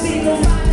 see nobody